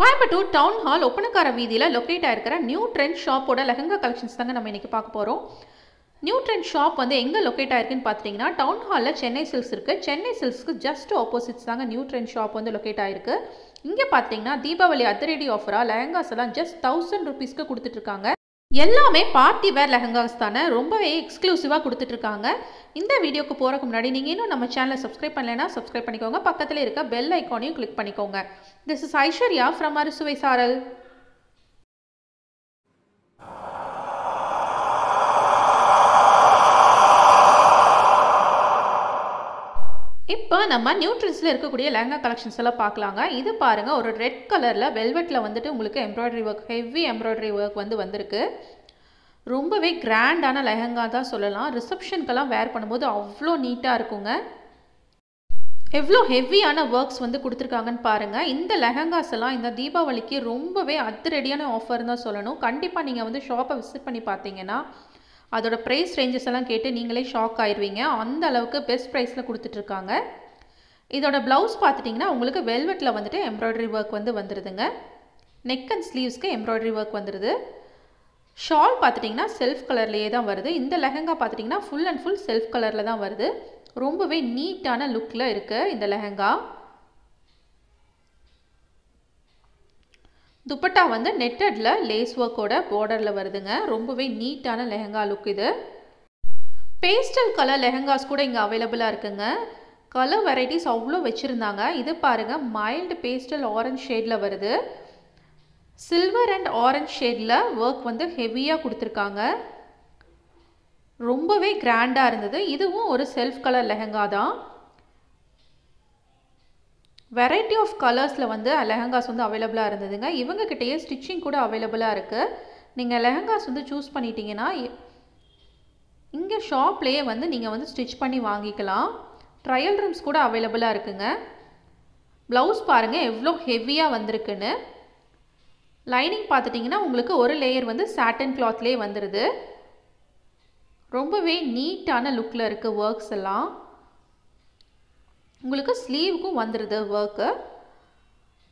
Coimbatore town hall Oppanakara வீதியில் locate ஆயிருக்கிற new trend ஷாப்போட lehenga collections தாங்க நம்ம இன்றைக்கி பார்க்க போகிறோம் நியூ ட்ரெண்ட் ஷாப் வந்து எங்கே லொக்கேட் ஆயிருக்குன்னு பார்த்தீங்கன்னா டவுன் ஹாலில் சென்னை சில்க்ஸ் இருக்குது சென்னை சில்க்ஸ்க்கு ஜஸ்ட் ஆப்போசிட்ஸ் தாங்க நியூ ட்ரெண்ட் ஷாப் வந்து லொக்கேட் ஆயிருக்கு. இங்கே பார்த்தீங்கன்னா தீபாவளி அதிரடி ஆஃபராக லெஹங்காஸ் எல்லாம் ஜஸ்ட் தௌசண்ட் ருபீஸ்க்கு கொடுத்துட்ருக்காங்க எல்லாமே பார்ட்டி வேர் லெஹங்காஸ் தானே? ரொம்பவே எக்ஸ்க்ளூசிவாக கொடுத்துட்ருக்காங்க. இந்த வீடியோக்கு போகிறக்கு முன்னாடி நீங்கள் இன்னும் நம்ம சேனலை சப்ஸ்கிரைப் பண்ணலைன்னா சப்ஸ்கிரைப் பண்ணிக்கோங்க. பக்கத்தில் இருக்க பெல் ஐக்கானையும் கிளிக் பண்ணிக்கோங்க. This is Aishwarya from Arusuvai Saral இப்போ நம்ம நியூட்ரின்ஸில் இருக்கக்கூடிய லெஹங்கா கலெக்ஷன்ஸ் எல்லாம் பார்க்கலாங்க. இது பாருங்கள் ஒரு ரெட் கலரில் வெல்வெட்டில் வந்துட்டு உங்களுக்கு embroidery work heavy embroidery work வந்து வந்திருக்கு. ரொம்பவே கிராண்டான லெஹங்கா தான் சொல்லலாம். ரிசப்ஷனுக்கெல்லாம் வேர் பண்ணும்போது அவ்வளோ நீட்டாக இருக்குங்க. எவ்வளோ ஹெவியான ஒர்க்ஸ் வந்து கொடுத்துருக்காங்கன்னு பாருங்கள் இந்த லெஹங்காஸ் எல்லாம் இந்த தீபாவளிக்கு ரொம்பவே அதிரடியான ஆஃபர் தான் சொல்லணும். கண்டிப்பாக நீங்கள் வந்து ஷாப்பை விசிட் பண்ணி பார்த்தீங்கன்னா அதோட ப்ரைஸ் ரேஞ்சஸ் எல்லாம் கேட்டு நீங்களே ஷாக் ஆயிடுவீங்க அந்த அளவுக்கு பெஸ்ட் ப்ரைஸில் கொடுத்துட்ருக்காங்க. இதோட ப்ளவுஸ் பார்த்துட்டிங்கன்னா உங்களுக்கு வெல்வெட்டில் வந்துட்டு எம்ப்ராய்டரி ஒர்க் வந்து வந்துடுதுங்க நெக் அண்ட் ஸ்லீவ்ஸ்க்கு எம்ப்ராய்டரி ஒர்க் வந்துடுது ஷால் பார்த்துட்டிங்கன்னா செல்ஃப் கலர்லேயே தான் வருது. இந்த லெஹங்கா பார்த்துட்டிங்கன்னா ஃபுல் அண்ட் ஃபுல் செல்ஃப் கலரில் தான் வருது. ரொம்பவே நீட்டான லுக்கில் இருக்குது இந்த லெஹங்கா. துப்பட்டா வந்து நெட்டடில் லேஸ் ஒர்க்கோட பார்டரில் வருதுங்க. ரொம்பவே நீட்டான லெஹங்கா லுக் இது. பேஸ்டல் கலர் லெஹங்காஸ் கூட இங்கே அவைலபிளாக இருக்குங்க. கலர் வெரைட்டிஸ் அவ்வளோ வச்சுருந்தாங்க. இது பாருங்கள் மைல்டு பேஸ்டல் ஆரஞ்ச் ஷேடில் வருது. சில்வர் அண்ட் ஆரஞ்ச் ஷேடில் ஒர்க் வந்து ஹெவியாக கொடுத்துருக்காங்க. ரொம்பவே கிராண்டாக இருந்தது. இதுவும் ஒரு செல்ஃப் கலர் லெஹங்கா தான். வெரைட்டி ஆஃப் கலர்ஸில் வந்து லெஹங்காஸ் வந்து அவைலபிளாக இருந்ததுங்க. இவங்கக்கிட்டேயே ஸ்டிச்சிங் கூட அவைலபிளாக இருக்குது நீங்கள் லெஹங்காஸ் வந்து சூஸ் பண்ணிட்டீங்கன்னா இங்கே ஷாப்லேயே வந்து நீங்கள் வந்து ஸ்டிச் பண்ணி வாங்கிக்கலாம். ட்ரையல் ரூம்ஸ் கூட அவைலபிளாக இருக்குங்க. ப்ளவுஸ் பாருங்கள் எவ்வளோ ஹெவியாக வந்திருக்குன்னு. லைனிங் பார்த்துட்டிங்கன்னா உங்களுக்கு ஒரு லேயர் வந்து சாட்டன் கிளாத்லேயே வந்துடுது ரொம்பவே நீட்டான லுக்கில் இருக்குது ஒர்க்ஸ் எல்லாம். உங்களுக்கு ஸ்லீவுக்கும் வந்துடுது ஒர்க்கு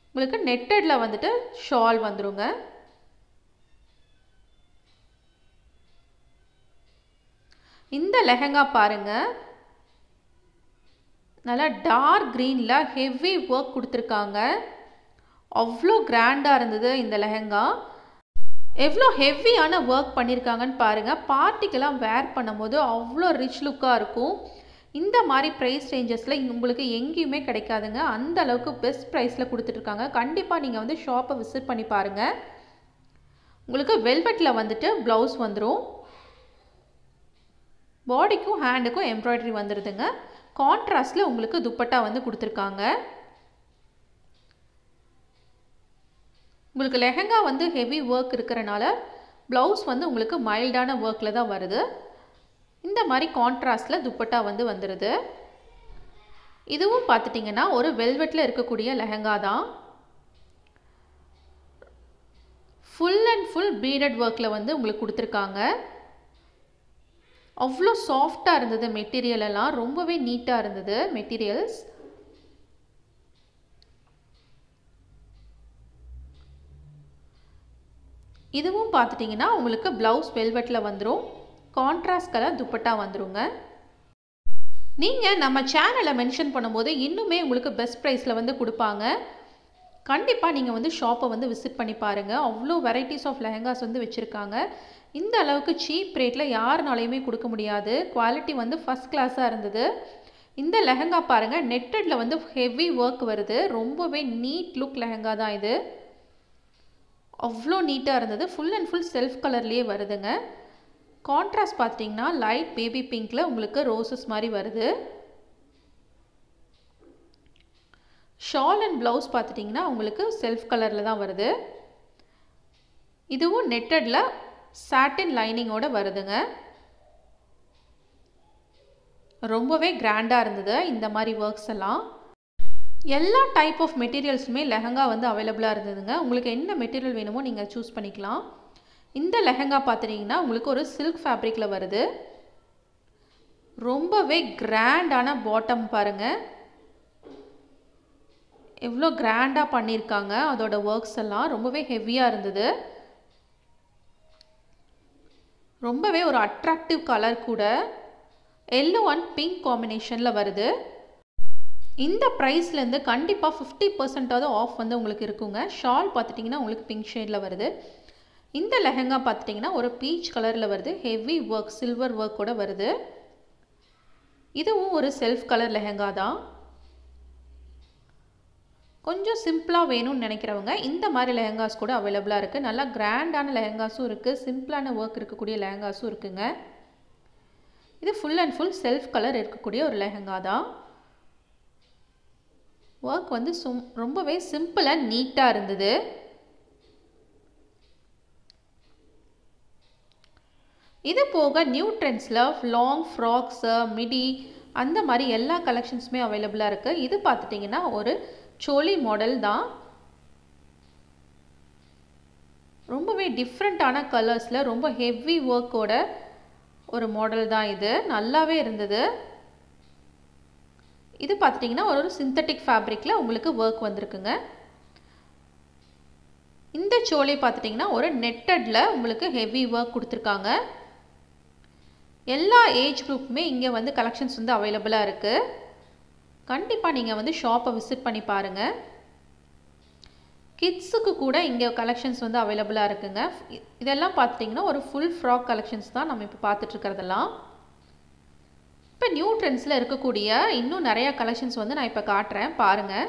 உங்களுக்கு நெட்டடில் வந்துட்டு ஷால் வந்துடுங்க இந்த லெஹங்கா பாருங்கள் நல்லா டார்க் க்ரீனில் ஹெவி ஒர்க் கொடுத்துருக்காங்க. அவ்வளோ கிராண்டாக இருந்தது இந்த லெஹங்கா. எவ்வளோ ஹெவியான ஒர்க் பண்ணியிருக்காங்கன்னு பாருங்கள் பார்ட்டிக்கெல்லாம் வேர் பண்ணும்போது அவ்வளோ ரிச் லுக்காக இருக்கும். இந்த மாதிரி ப்ரைஸ் ரேஞ்சஸில் உங்களுக்கு எங்கேயுமே கிடைக்காதுங்க. அந்த அளவுக்கு பெஸ்ட் ப்ரைஸில் கொடுத்துட்ருக்காங்க. கண்டிப்பாக நீங்கள் வந்து ஷாப்பை விசிட் பண்ணி பாருங்கள் உங்களுக்கு வெல்வெட்டில் வந்துட்டு ப்ளவுஸ் வந்துடும் பாடிக்கும் ஹேண்டுக்கும் எம்ப்ராய்டரி வந்துடுதுங்க கான்ட்ராஸ்டில் உங்களுக்கு துப்பட்டா வந்து கொடுத்துருக்காங்க. உங்களுக்கு லெஹங்கா வந்து ஹெவி ஒர்க் இருக்கிறனால ப்ளவுஸ் வந்து உங்களுக்கு மைல்டான ஒர்க்கில் தான் வருது. இந்த மாதிரி கான்ட்ராஸ்டில் துப்பட்டா வந்து வந்துடுது இதுவும் பார்த்துட்டிங்கன்னா ஒரு வெல்வெட்டில் இருக்கக்கூடிய லெஹங்கா தான். ஃபுல் அண்ட் ஃபுல் பீடட் ஒர்க்கில் வந்து உங்களுக்கு கொடுத்துருக்காங்க. அவ்வளோ சாஃப்டாக இருந்தது மெட்டீரியல் எல்லாம். ரொம்பவே நீட்டாக இருந்தது மெட்டீரியல்ஸ் இதுவும் பார்த்துட்டிங்கன்னா உங்களுக்கு ப்ளவுஸ் வெல்வெட்டில் வந்துடும் கான்ட்ராஸ்ட் கலர் துப்பட்டா வந்துருங்க. நீங்கள் நம்ம சேனலை மென்ஷன் பண்ணும்போது இன்னுமே உங்களுக்கு பெஸ்ட் ப்ரைஸில் வந்து கொடுப்பாங்க. கண்டிப்பாக நீங்கள் வந்து ஷாப்பை வந்து விசிட் பண்ணி பாருங்கள் அவ்வளோ வெரைட்டிஸ் ஆஃப் லெஹங்காஸ் வந்து வச்சுருக்காங்க. இந்த அளவுக்கு சீப் ரேட்டில் யாருனாலையுமே கொடுக்க முடியாது. குவாலிட்டி வந்து ஃபஸ்ட் கிளாஸாக இருந்தது. இந்த லெஹங்கா பாருங்கள் நெட்டடில் வந்து ஹெவி ஒர்க் வருது. ரொம்பவே நீட் லுக் லெஹங்கா தான் இது. அவ்வளோ நீட்டாக இருந்தது. ஃபுல் அண்ட் ஃபுல் செல்ஃப் கலர்லேயே வருதுங்க. கான்ட்ராஸ்ட் பார்த்தீங்கன்னா லைட் பேபி பிங்க்கில் உங்களுக்கு ரோசஸ் மாதிரி வருது. ஷால் அண்ட் ப்ளவுஸ் பார்த்துட்டிங்கன்னா உங்களுக்கு செல்ஃப் கலரில் தான் வருது. இதுவும் நெட்டடில் சாட்டின் லைனிங்கோட வருதுங்க. ரொம்பவே கிராண்டாக இருந்தது இந்த மாதிரி ஒர்க்ஸ் எல்லாம். எல்லா டைப் ஆஃப் மெட்டீரியல்ஸுமே லெஹங்கா வந்து அவைலபிளாக இருந்ததுங்க. உங்களுக்கு என்ன மெட்டீரியல் வேணுமோ நீங்கள் சூஸ் பண்ணிக்கலாம். இந்த லெஹங்கா பார்த்துட்டிங்கன்னா உங்களுக்கு ஒரு சில்க் ஃபேப்ரிக்கில் வருது. ரொம்பவே கிராண்டான பாட்டம் பாருங்கள் எவ்வளோ கிராண்டாக பண்ணியிருக்காங்க அதோட ஒர்க்ஸ் எல்லாம் ரொம்பவே ஹெவியாக இருந்தது. ரொம்பவே ஒரு அட்ராக்டிவ் கலர் கூட. எல்லோ அண்ட் பிங்க் காம்பினேஷனில் வருது. இந்த ப்ரைஸ்லேருந்து கண்டிப்பாக ஃபிஃப்டி பர்சன்டாவது ஆஃப் வந்து உங்களுக்கு இருக்குங்க. ஷால் பார்த்துட்டிங்கன்னா உங்களுக்கு பிங்க் ஷேடில் வருது. இந்த லெஹங்கா பார்த்துட்டிங்கன்னா ஒரு பீச் கலரில் வருது. ஹெவி ஒர்க் சில்வர் ஒர்க் கூட வருது. இதுவும் ஒரு செல்ஃப் கலர் லெஹெங்கா தான். கொஞ்சம் சிம்பிளாக வேணும்னு நினைக்கிறவங்க இந்த மாதிரி லெஹெங்காஸ் கூட அவைலபிளாக இருக்குது நல்லா கிராண்டான லெஹெங்காஸும் இருக்குது சிம்பிளான ஒர்க் இருக்கக்கூடிய லெஹெங்காஸும் இருக்குங்க. இது full and full self colour இருக்கக்கூடிய ஒரு லெஹெங்கா தான். ஒர்க் வந்து சும் ரொம்பவே சிம்பிள் அண்ட் நீட்டாக இருந்தது. இது போக நியூ ட்ரெண்ட்ஸில் லாங் ஃப்ராக்ஸு மிடி அந்த மாதிரி எல்லா கலெக்ஷன்ஸுமே அவைலபிளாக இருக்குது இது பார்த்துட்டிங்கன்னா ஒரு சோலி மாடல் தான். ரொம்பவே டிஃப்ரெண்ட்டான கலர்ஸில் ரொம்ப ஹெவி ஒர்க்கோட ஒரு மாடல் தான் இது. நல்லாவே இருந்தது. இது பார்த்துட்டிங்கன்னா ஒரு ஒரு சிந்தட்டிக் ஃபேப்ரிக்கில் உங்களுக்கு ஒர்க் வந்திருக்குங்க. இந்த சோலி பார்த்துட்டிங்கன்னா ஒரு நெட்டடில் உங்களுக்கு ஹெவி ஒர்க் கொடுத்துருக்காங்க. எல்லா ஏஜ் குரூப்புமே இங்கே வந்து கலெக்ஷன்ஸ் வந்து அவைலபிளாக இருக்குது கண்டிப்பாக நீங்கள் வந்து ஷாப்பை விசிட் பண்ணி பாருங்கள் கிட்ஸுக்கு கூட இங்கே கலெக்ஷன்ஸ் வந்து அவைலபிளாக இருக்குங்க. இதெல்லாம் பார்த்துட்டிங்கன்னா ஒரு ஃபுல் ஃப்ராக் கலெக்ஷன்ஸ் தான் நம்ம இப்போ பார்த்துட்ருக்கிறதெல்லாம் இப்போ நியூ ட்ரெண்ட்ஸில் இருக்கக்கூடிய இன்னும் நிறையா கலெக்ஷன்ஸ் வந்து நான் இப்போ காட்டுறேன். பாருங்கள்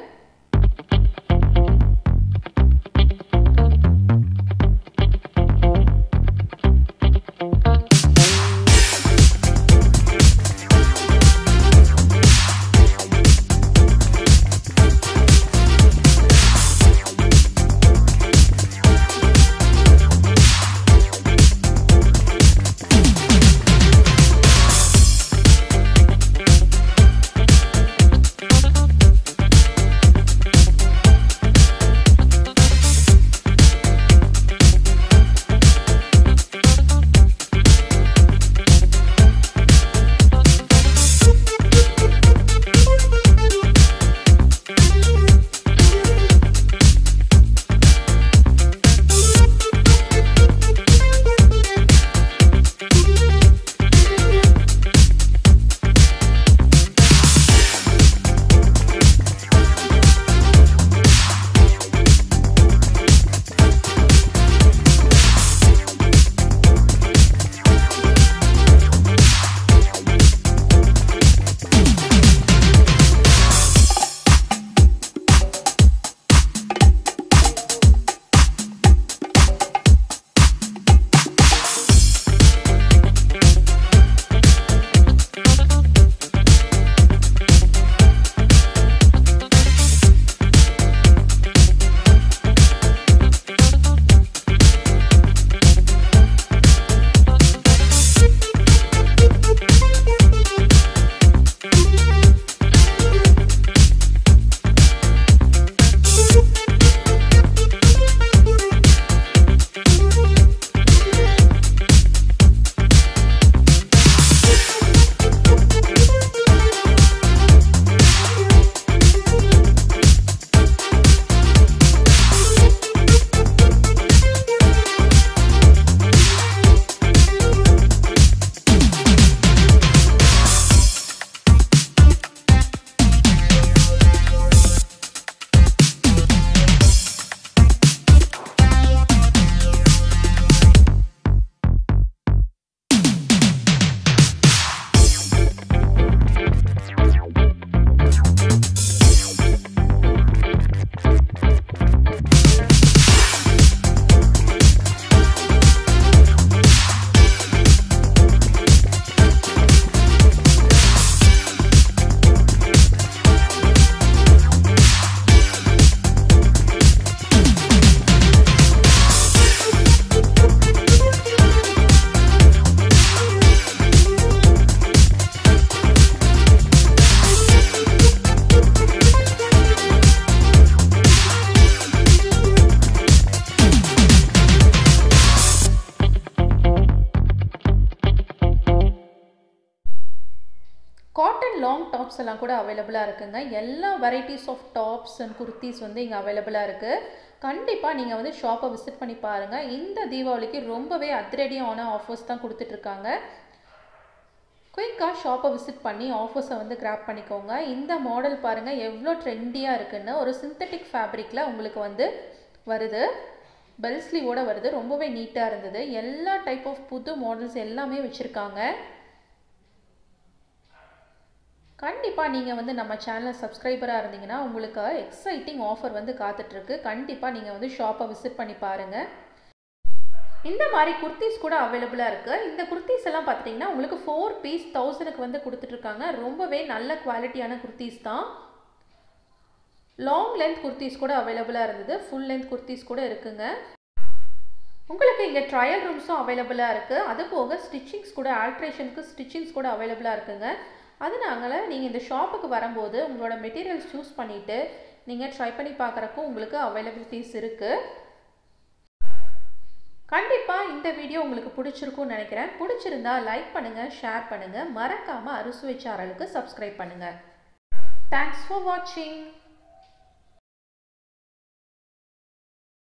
காட்டன் லாங் டாப்ஸ் எல்லாம் கூட அவைலபிளாக இருக்குங்க. எல்லா varieties of tops and kurtis வந்து இங்கே அவைலபிளாக இருக்குது கண்டிப்பாக நீங்கள் வந்து ஷாப்பை விசிட் பண்ணி பாருங்கள் இந்த தீபாவளிக்கு ரொம்பவே அதிரடியான ஆஃபர்ஸ் தான் கொடுத்துட்ருக்காங்க குயிக்காக ஷாப்பை விசிட் பண்ணி ஆஃபர்ஸை வந்து கிராப் பண்ணிக்கோங்க. இந்த மாடல் பாருங்கள் எவ்வளோ ட்ரெண்டியாக இருக்குன்னு. ஒரு சிந்தட்டிக் ஃபேப்ரிக்கில் உங்களுக்கு வந்து வருது. பெல் வருது. ரொம்பவே நீட்டாக இருந்தது. எல்லா டைப் ஆஃப் புது மாடல்ஸ் எல்லாமே வச்சுருக்காங்க. கண்டிப்பாக நீங்கள் வந்து நம்ம சேனல் சப்ஸ்கிரைபராக இருந்தீங்கன்னா உங்களுக்கு எக்ஸைட்டிங் ஆஃபர் வந்து காத்துட்ருக்கு. கண்டிப்பாக நீங்கள் வந்து ஷாப்பை விசிட் பண்ணி பாருங்கள் இந்த மாதிரி குர்த்திஸ் கூட அவைலபிளாக இருக்குது இந்த குர்த்திஸ் எல்லாம் பார்த்துட்டிங்கன்னா உங்களுக்கு ஃபோர் பீஸ் தௌசணுக்கு வந்து கொடுத்துட்ருக்காங்க. ரொம்பவே நல்ல குவாலிட்டியான குர்த்திஸ் தான். லாங் லென்த் குர்த்திஸ் கூட அவைலபிளாக இருந்தது. ஃபுல் லென்த் குர்த்திஸ் கூட இருக்குங்க. உங்களுக்கு இங்கே ட்ரையல் ரூம்ஸும் அவைலபிளாக இருக்குது அது போக ஸ்டிச்சிங்ஸ் கூட ஆல்ட்ரேஷனுக்கு ஸ்டிச்சிங்ஸ் கூட அவைலபிளாக இருக்குங்க. அதனால நீங்கள் இந்த ஷாப்புக்கு வரும்போது உங்களோட மெட்டீரியல்ஸ் சூஸ் பண்ணிவிட்டு நீங்கள் ட்ரை பண்ணி பார்க்குறக்கும் உங்களுக்கு அவைலபிலிட்டிஸ் இருக்குது கண்டிப்பாக இந்த வீடியோ உங்களுக்கு பிடிச்சிருக்கும்னு நினைக்கிறேன். பிடிச்சிருந்தா லைக் பண்ணுங்கள் ஷேர் பண்ணுங்கள் மறக்காமல் அறுசுவை சேனலுக்கு சப்ஸ்கிரைப் பண்ணுங்கள் தேங்க்ஸ் ஃபார் வாட்சிங்